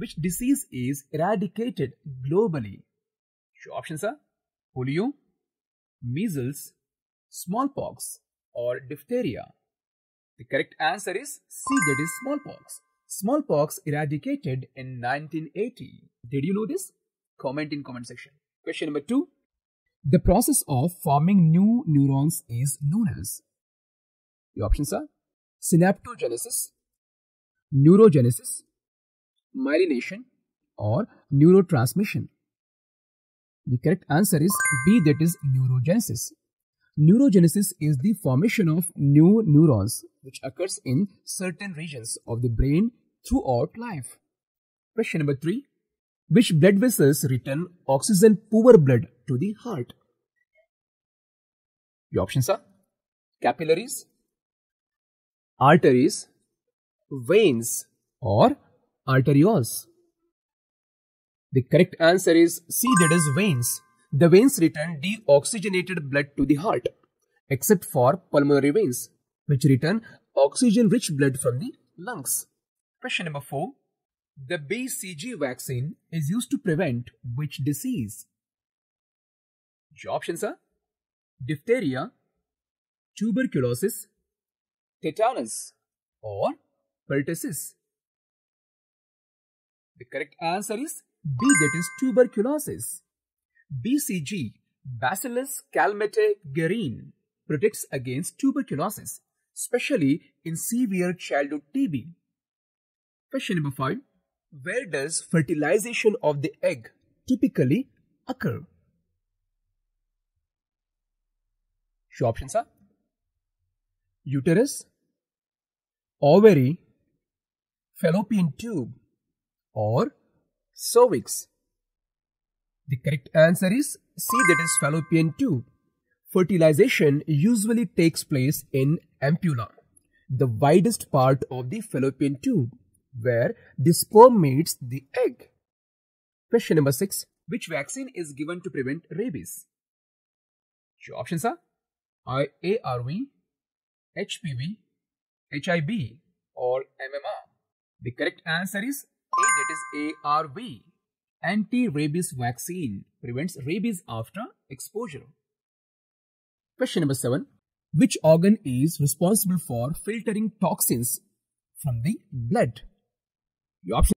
which disease is eradicated globally? Your options are polio, measles, smallpox, or diphtheria. The correct answer is C, that is smallpox. Smallpox eradicated in 1980. Did you know this? Comment in comment section. Question number 2. The process of forming new neurons is known as. The options are synaptogenesis, neurogenesis, myelination, or neurotransmission. The correct answer is B, that is neurogenesis. Neurogenesis is the formation of new neurons which occurs in certain regions of the brain throughout life. Question number 3. Which blood vessels return oxygen poor blood to the heart? The options are capillaries, arteries, veins, or arterioles. The correct answer is C, that is veins. The veins return deoxygenated blood to the heart, except for pulmonary veins, which return oxygen-rich blood from the lungs. Question number 4. The BCG vaccine is used to prevent which disease? Your options are diphtheria, tuberculosis, tetanus, or pertussis. The correct answer is B, that is tuberculosis. BCG, Bacillus calmette-guerin, protects against tuberculosis, especially in severe childhood TB. Question number 5. Where does fertilization of the egg typically occur? Your options are uterus, ovary, fallopian tube, or cervix. The correct answer is C, that is fallopian tube. Fertilization usually takes place in ampulla, the widest part of the fallopian tube, where the sperm meets the egg. Question number 6. Which vaccine is given to prevent rabies? Your options are ARV, HPV, HIB, or MMR. The correct answer is A, that is ARV. Anti-rabies vaccine prevents rabies after exposure. Question number 7. Which organ is responsible for filtering toxins from the blood? Your option